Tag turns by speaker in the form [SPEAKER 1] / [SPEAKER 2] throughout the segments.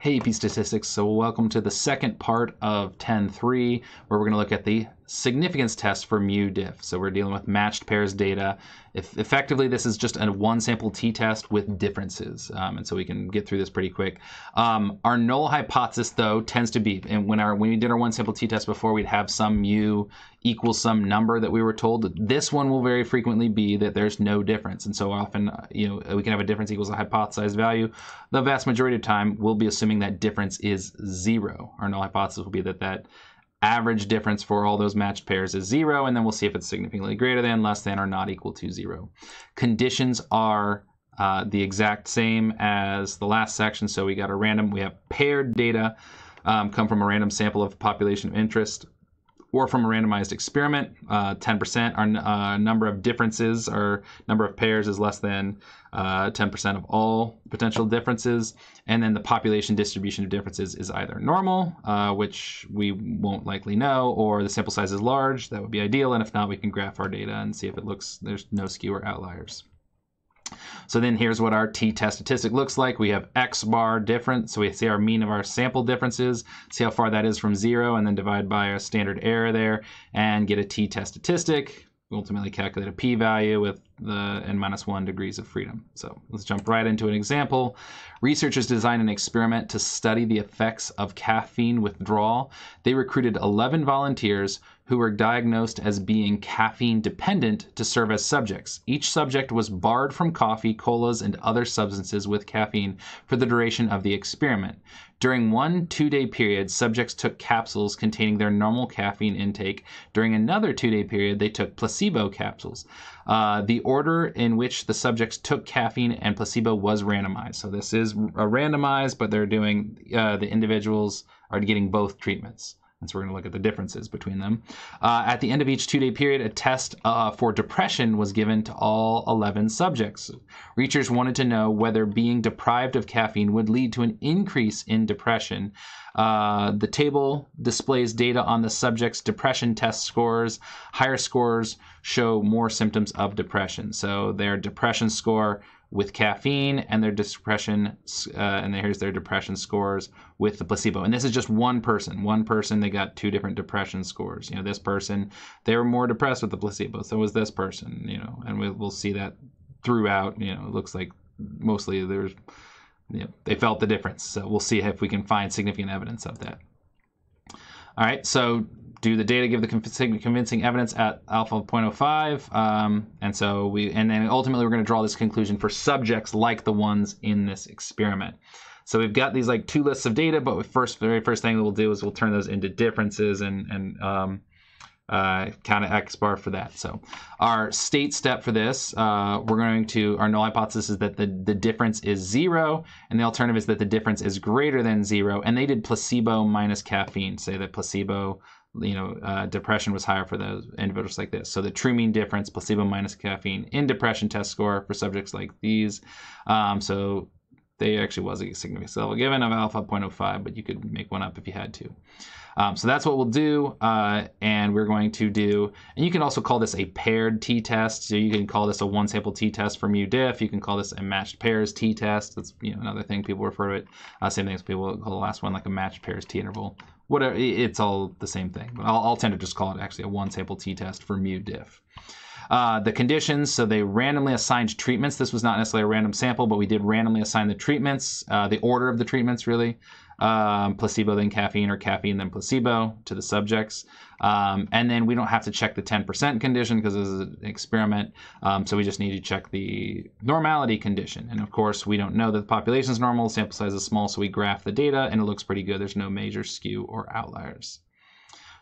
[SPEAKER 1] Hey AP Statistics, so welcome to the second part of 10.3 where we're going to look at the significance test for mu diff. So we're dealing with matched pairs data. If effectively this is just a one sample t-test with differences um, and so we can get through this pretty quick. Um, our null hypothesis though tends to be, and when, our, when we did our one sample t-test before we'd have some mu equals some number that we were told. This one will very frequently be that there's no difference and so often you know we can have a difference equals a hypothesized value. The vast majority of time we'll be assuming that difference is zero. Our null hypothesis will be that that average difference for all those matched pairs is zero, and then we'll see if it's significantly greater than, less than, or not equal to zero. Conditions are uh, the exact same as the last section. So we got a random, we have paired data um, come from a random sample of population of interest or from a randomized experiment. Uh, 10% our uh, number of differences or number of pairs is less than uh, 10% of all potential differences. And then the population distribution of differences is either normal, uh, which we won't likely know, or the sample size is large. That would be ideal. And if not, we can graph our data and see if it looks there's no skew or outliers. So then here's what our t-test statistic looks like. We have x bar difference, so we see our mean of our sample differences, see how far that is from zero, and then divide by our standard error there, and get a t-test statistic. We ultimately calculate a p-value with the n minus one degrees of freedom. So let's jump right into an example. Researchers designed an experiment to study the effects of caffeine withdrawal. They recruited 11 volunteers who were diagnosed as being caffeine dependent to serve as subjects. Each subject was barred from coffee, colas, and other substances with caffeine for the duration of the experiment. During one two day period, subjects took capsules containing their normal caffeine intake. During another two day period, they took placebo capsules. Uh, the order in which the subjects took caffeine and placebo was randomized. So this is randomized, but they're doing, uh, the individuals are getting both treatments. And so we're going to look at the differences between them. Uh, at the end of each two day period, a test uh, for depression was given to all 11 subjects. Researchers wanted to know whether being deprived of caffeine would lead to an increase in depression. Uh, the table displays data on the subjects' depression test scores. Higher scores show more symptoms of depression. So their depression score with caffeine and their depression, uh, and here's their depression scores with the placebo. And this is just one person. One person, they got two different depression scores. You know, this person, they were more depressed with the placebo. So was this person, you know, and we, we'll see that throughout. You know, it looks like mostly there's, you know, they felt the difference. So we'll see if we can find significant evidence of that. All right, so do the data give the convincing evidence at alpha 0.05? Um, and so we, and then ultimately we're going to draw this conclusion for subjects like the ones in this experiment. So we've got these like two lists of data, but first, very first thing that we'll do is we'll turn those into differences and and um, uh, count of x bar for that. So our state step for this, uh, we're going to, our null hypothesis is that the, the difference is zero, and the alternative is that the difference is greater than zero, and they did placebo minus caffeine, say that placebo you know, uh, depression was higher for those individuals like this. So the true mean difference, placebo minus caffeine in depression test score for subjects like these. Um, so they actually was a significance level given of alpha 0.05, but you could make one up if you had to. Um, so that's what we'll do, uh, and we're going to do, and you can also call this a paired t-test. So you can call this a one-sample t-test for mu diff. You can call this a matched pairs t-test. That's you know another thing people refer to it. Uh, same thing as people call the last one like a matched pairs t-interval whatever, it's all the same thing. But I'll, I'll tend to just call it actually a one sample t-test for mu diff. Uh, the conditions, so they randomly assigned treatments. This was not necessarily a random sample, but we did randomly assign the treatments, uh, the order of the treatments really um, placebo then caffeine or caffeine then placebo to the subjects. Um, and then we don't have to check the 10% condition because this is an experiment. Um, so we just need to check the normality condition. And of course, we don't know that the population is normal, sample size is small, so we graph the data and it looks pretty good. There's no major skew or outliers.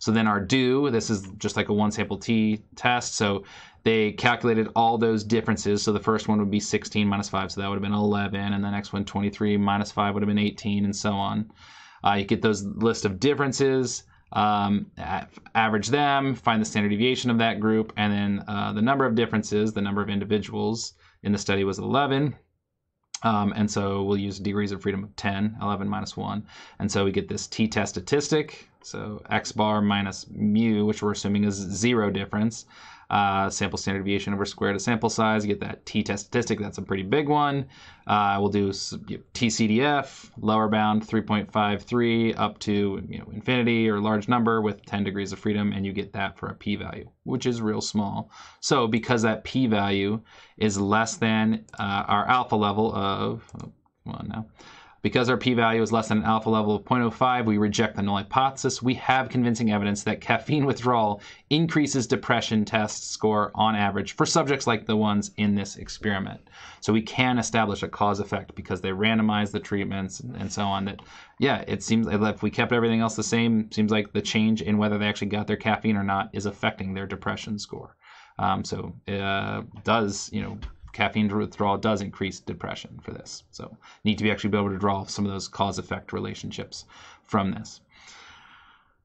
[SPEAKER 1] So then our do, this is just like a one sample t test. So they calculated all those differences. So the first one would be 16 minus 5, so that would have been 11. And the next one, 23 minus 5 would have been 18, and so on. Uh, you get those list of differences, um, average them, find the standard deviation of that group, and then uh, the number of differences, the number of individuals in the study was 11. Um, and so we'll use degrees of freedom of 10, 11 minus 1. And so we get this t-test statistic, so x bar minus mu, which we're assuming is zero difference. uh, sample standard deviation over square root of sample size. Get that t-test statistic. That's a pretty big one. Uh, we'll do TCDF, lower bound 3.53 up to you know infinity or large number with 10 degrees of freedom, and you get that for a p-value, which is real small. So because that p-value is less than uh, our alpha level of, oh, come on now, because our p-value is less than an alpha level of 0.05, we reject the null hypothesis. We have convincing evidence that caffeine withdrawal increases depression test score on average for subjects like the ones in this experiment. So we can establish a cause effect because they randomize the treatments and so on. That yeah, it seems like if we kept everything else the same, seems like the change in whether they actually got their caffeine or not is affecting their depression score. Um, so it uh, does you know caffeine withdrawal does increase depression for this. So need to be actually be able to draw some of those cause effect relationships from this.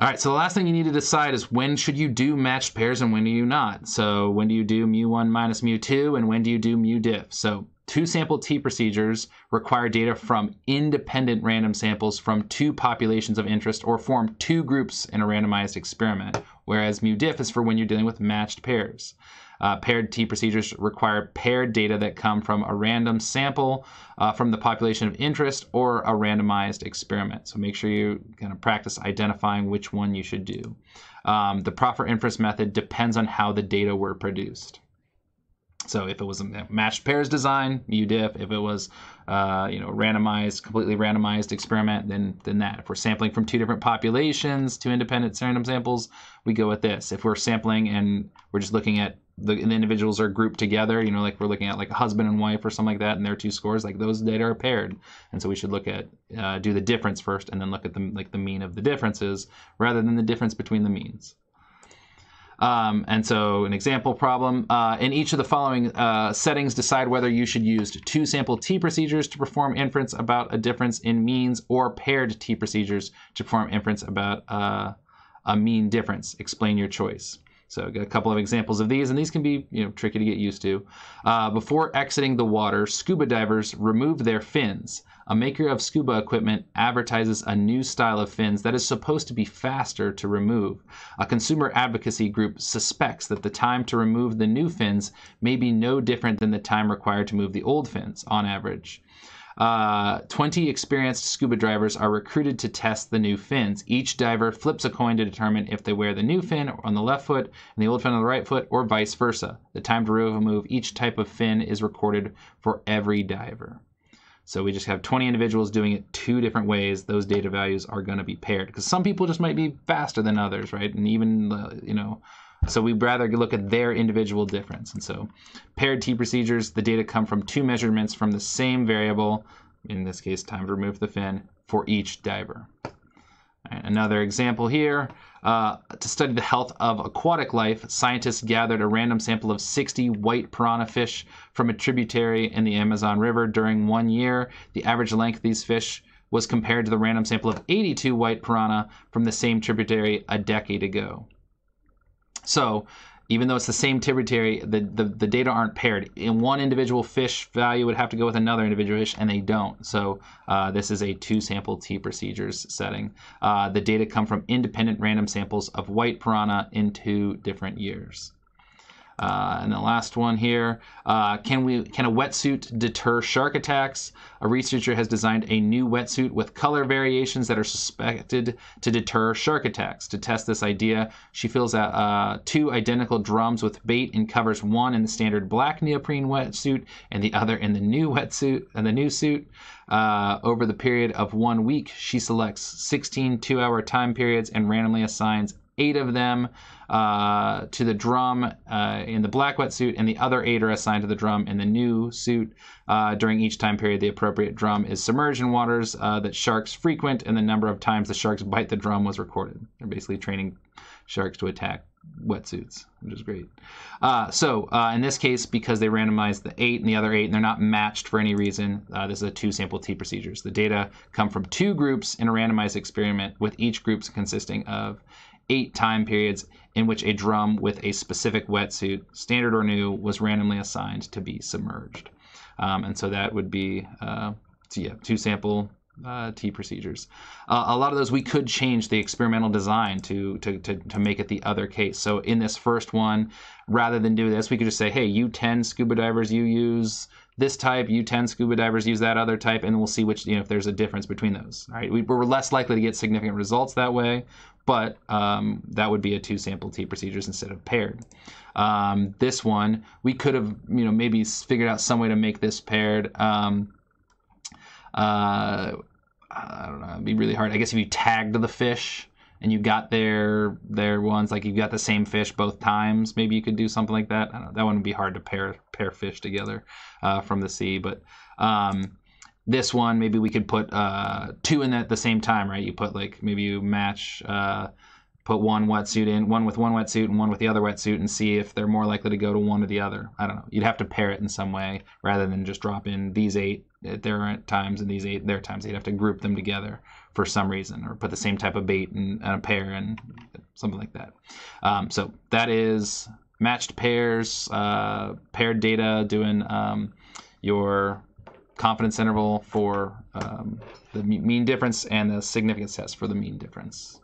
[SPEAKER 1] All right, so the last thing you need to decide is when should you do matched pairs and when do you not? So when do you do mu1 minus mu2 and when do you do mu diff? So two sample T procedures require data from independent random samples from two populations of interest or form two groups in a randomized experiment, whereas mu diff is for when you're dealing with matched pairs. Uh, paired T procedures require paired data that come from a random sample uh, from the population of interest or a randomized experiment. So make sure you kind of practice identifying which one you should do. Um, the proper inference method depends on how the data were produced. So if it was a matched pairs design, mu diff. If it was, uh, you know, randomized, completely randomized experiment, then then that. If we're sampling from two different populations, two independent random samples, we go with this. If we're sampling and we're just looking at the, the, individuals are grouped together, you know, like we're looking at like a husband and wife or something like that, and their two scores, like those data are paired, and so we should look at uh, do the difference first, and then look at the like the mean of the differences rather than the difference between the means. Um, and so, an example problem uh, in each of the following uh, settings, decide whether you should use two sample T procedures to perform inference about a difference in means or paired T procedures to perform inference about uh, a mean difference. Explain your choice. So I've got a couple of examples of these, and these can be you know tricky to get used to. Uh, before exiting the water, scuba divers remove their fins. A maker of scuba equipment advertises a new style of fins that is supposed to be faster to remove. A consumer advocacy group suspects that the time to remove the new fins may be no different than the time required to move the old fins on average. Uh, 20 experienced scuba divers are recruited to test the new fins. Each diver flips a coin to determine if they wear the new fin on the left foot and the old fin on the right foot, or vice versa. The time to remove each type of fin is recorded for every diver. So we just have 20 individuals doing it two different ways. Those data values are going to be paired because some people just might be faster than others, right? And even, uh, you know, so we'd rather look at their individual difference. And so paired T procedures, the data come from two measurements from the same variable, in this case, time to remove the fin, for each diver. Right, another example here, uh, to study the health of aquatic life, scientists gathered a random sample of 60 white piranha fish from a tributary in the Amazon River during one year. The average length of these fish was compared to the random sample of 82 white piranha from the same tributary a decade ago. So even though it's the same tributary, the, the, the, data aren't paired. In one individual fish value would have to go with another individual fish, and they don't. So uh, this is a two sample T procedures setting. Uh, the data come from independent random samples of white piranha in two different years. Uh, and the last one here, uh, can we can a wetsuit deter shark attacks? A researcher has designed a new wetsuit with color variations that are suspected to deter shark attacks. To test this idea, she fills out uh, two identical drums with bait and covers one in the standard black neoprene wetsuit and the other in the new wetsuit and the new suit. Uh, over the period of one week, she selects 16 two-hour time periods and randomly assigns eight of them uh, to the drum uh, in the black wetsuit, and the other eight are assigned to the drum in the new suit. Uh, during each time period, the appropriate drum is submerged in waters uh, that sharks frequent, and the number of times the sharks bite the drum was recorded. They're basically training sharks to attack wetsuits, which is great. Uh, so uh, in this case, because they randomized the eight and the other eight, and they're not matched for any reason, this is a two sample T procedures. The data come from two groups in a randomized experiment, with each group consisting of eight time periods in which a drum with a specific wetsuit, standard or new, was randomly assigned to be submerged. Um, and so that would be, uh, so yeah, two sample uh, T procedures. Uh, a lot of those we could change the experimental design to, to, to, to make it the other case. So in this first one, rather than do this, we could just say, hey, you 10 scuba divers, you use this type, you 10 scuba divers use that other type, and we'll see which, you know, if there's a difference between those. Right? We, are less likely to get significant results that way, but um, that would be a two sample T procedures instead of paired. Um, this one, we could have, you know, maybe figured out some way to make this paired. Um, uh, I don't know, it'd be really hard. I guess if you tagged the fish and you got their their ones, like you got the same fish both times, maybe you could do something like that. Know. That one would be hard to pair pair fish together uh, from the sea, but. Um, this one maybe we could put uh, two in at the same time right you put like maybe you match uh, put one wetsuit in one with one wetsuit and one with the other wetsuit and see if they're more likely to go to one or the other. I don't know. You'd have to pair it in some way rather than just drop in these eight at their times and these eight their times. You'd have to group them together for some reason or put the same type of bait in, in a pair and something like that. Um, so that is matched pairs uh, paired data doing um, your confidence interval for um, the mean difference and the significance test for the mean difference.